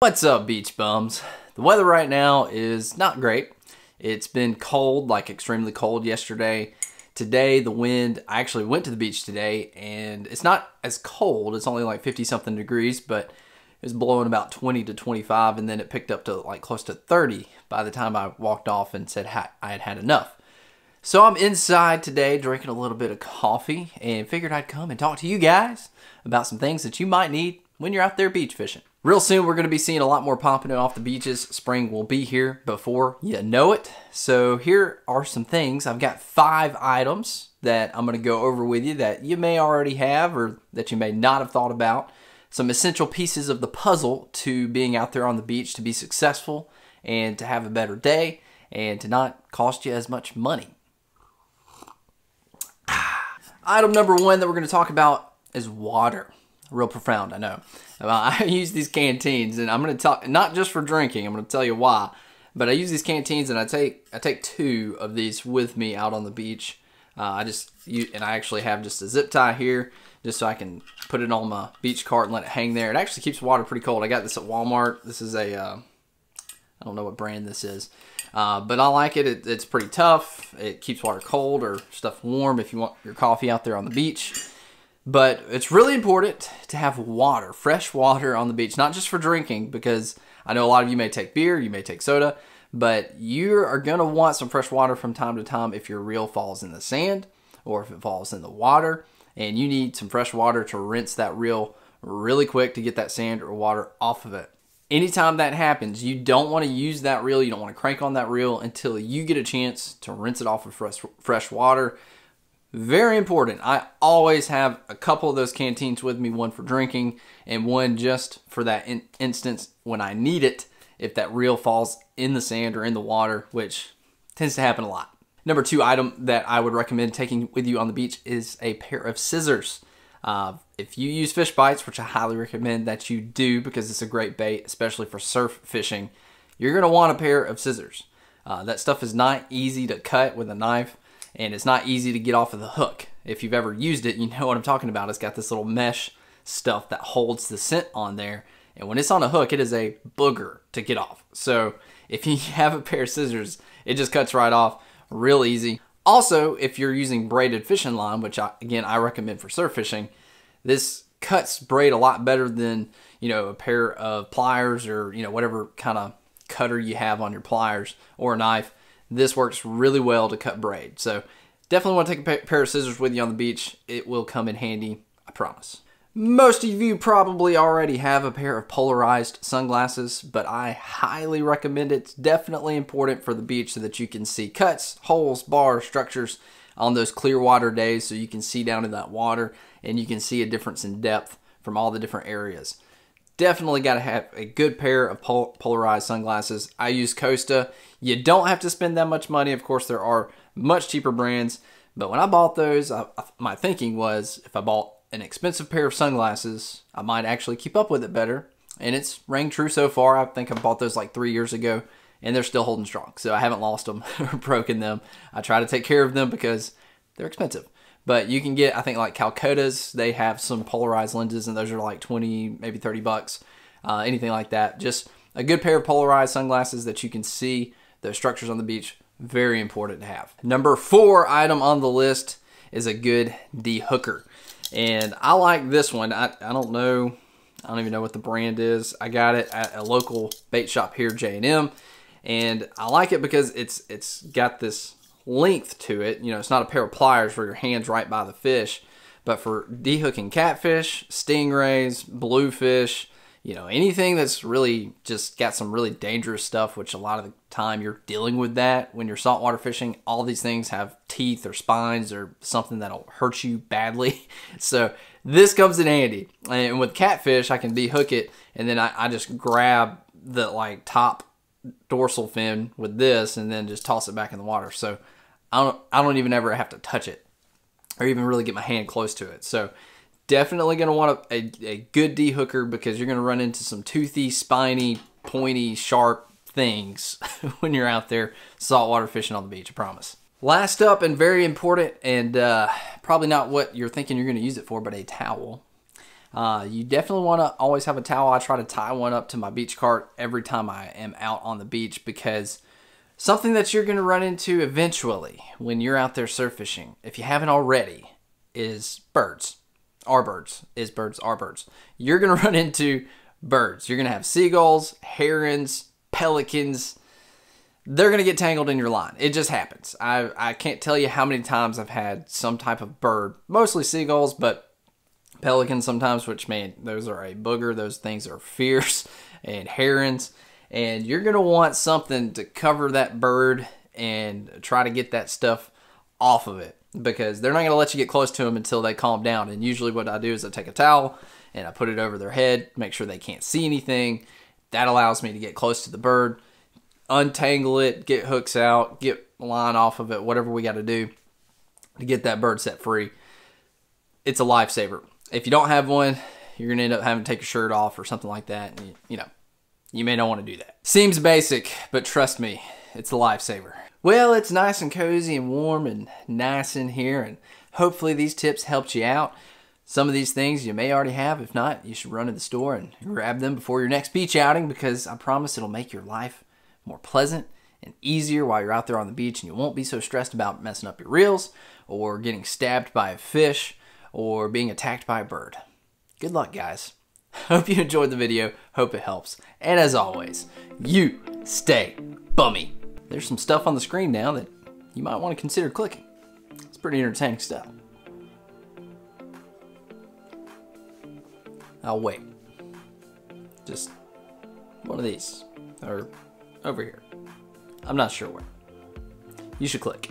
What's up, beach bums? The weather right now is not great. It's been cold, like extremely cold yesterday. Today, the wind, I actually went to the beach today and it's not as cold. It's only like 50 something degrees, but it was blowing about 20 to 25 and then it picked up to like close to 30 by the time I walked off and said I had had enough. So I'm inside today drinking a little bit of coffee and figured I'd come and talk to you guys about some things that you might need when you're out there beach fishing. Real soon, we're going to be seeing a lot more pompano off the beaches. Spring will be here before you know it. So here are some things. I've got five items that I'm going to go over with you that you may already have or that you may not have thought about. Some essential pieces of the puzzle to being out there on the beach to be successful and to have a better day and to not cost you as much money. Ah. Item number one that we're going to talk about is water. Real profound, I know. I use these canteens, and I'm going to talk not just for drinking. I'm going to tell you why, but I use these canteens, and I take I take two of these with me out on the beach. Uh, I just use, and I actually have just a zip tie here, just so I can put it on my beach cart and let it hang there. It actually keeps water pretty cold. I got this at Walmart. This is a uh, I don't know what brand this is, uh, but I like it. it. It's pretty tough. It keeps water cold or stuff warm if you want your coffee out there on the beach. But it's really important to have water, fresh water on the beach, not just for drinking, because I know a lot of you may take beer, you may take soda, but you are going to want some fresh water from time to time if your reel falls in the sand or if it falls in the water. And you need some fresh water to rinse that reel really quick to get that sand or water off of it. Anytime that happens, you don't want to use that reel, you don't want to crank on that reel until you get a chance to rinse it off with fresh, fresh water very important. I always have a couple of those canteens with me, one for drinking and one just for that in instance when I need it, if that reel falls in the sand or in the water, which tends to happen a lot. Number two item that I would recommend taking with you on the beach is a pair of scissors. Uh, if you use Fishbites, which I highly recommend that you do because it's a great bait, especially for surf fishing, you're going to want a pair of scissors. Uh, that stuff is not easy to cut with a knife and it's not easy to get off of the hook. If you've ever used it, you know what I'm talking about. It's got this little mesh stuff that holds the scent on there. And when it's on a hook, it is a booger to get off. So if you have a pair of scissors, it just cuts right off real easy. Also, if you're using braided fishing line, which I, again I recommend for surf fishing, this cuts braid a lot better than you know a pair of pliers or you know whatever kind of cutter you have on your pliers or a knife this works really well to cut braid. So definitely want to take a pair of scissors with you on the beach. It will come in handy, I promise. Most of you probably already have a pair of polarized sunglasses, but I highly recommend it. It's definitely important for the beach so that you can see cuts, holes, bars, structures on those clear water days so you can see down in that water and you can see a difference in depth from all the different areas definitely got to have a good pair of pol polarized sunglasses. I use Costa. You don't have to spend that much money. Of course, there are much cheaper brands. But when I bought those, I, my thinking was if I bought an expensive pair of sunglasses, I might actually keep up with it better. And it's rang true so far. I think I bought those like three years ago, and they're still holding strong. So I haven't lost them or broken them. I try to take care of them because they're expensive. But you can get, I think, like Calcutta's. They have some polarized lenses, and those are like 20, maybe 30 bucks. Uh, anything like that. Just a good pair of polarized sunglasses that you can see the structures on the beach. Very important to have. Number four item on the list is a good de-hooker. And I like this one. I, I don't know. I don't even know what the brand is. I got it at a local bait shop here, J&M. And I like it because it's it's got this length to it. You know, it's not a pair of pliers where your hand's right by the fish, but for dehooking catfish, stingrays, bluefish, you know, anything that's really just got some really dangerous stuff, which a lot of the time you're dealing with that when you're saltwater fishing. All these things have teeth or spines or something that'll hurt you badly. So this comes in handy. And with catfish, I can dehook it and then I, I just grab the like top dorsal fin with this and then just toss it back in the water. So I don't I don't even ever have to touch it or even really get my hand close to it. So definitely going to want a, a, a good de-hooker because you're going to run into some toothy, spiny, pointy, sharp things when you're out there saltwater fishing on the beach, I promise. Last up and very important and uh, probably not what you're thinking you're going to use it for, but a towel. Uh, you definitely want to always have a towel. I try to tie one up to my beach cart every time I am out on the beach because something that you're going to run into eventually when you're out there surf fishing, if you haven't already, is birds. Are birds. Is birds. Are birds. You're going to run into birds. You're going to have seagulls, herons, pelicans. They're going to get tangled in your line. It just happens. I, I can't tell you how many times I've had some type of bird, mostly seagulls, but pelicans sometimes, which, man, those are a booger. Those things are fierce. And herons. And you're going to want something to cover that bird and try to get that stuff off of it because they're not going to let you get close to them until they calm down. And usually, what I do is I take a towel and I put it over their head, make sure they can't see anything. That allows me to get close to the bird, untangle it, get hooks out, get line off of it, whatever we got to do to get that bird set free. It's a lifesaver. If you don't have one, you're to end up having to take your shirt off or something like that. And, you know, you may not want to do that. Seems basic, but trust me, it's a lifesaver. Well, it's nice and cozy and warm and nice in here, and hopefully these tips helped you out. Some of these things you may already have. If not, you should run to the store and grab them before your next beach outing because I promise it'll make your life more pleasant and easier while you're out there on the beach and you won't be so stressed about messing up your reels or getting stabbed by a fish or being attacked by a bird. Good luck, guys. Hope you enjoyed the video. Hope it helps. And as always, you stay bummy. There's some stuff on the screen now that you might want to consider clicking. It's pretty entertaining stuff. I'll wait. Just one of these. Or over here. I'm not sure where. You should click.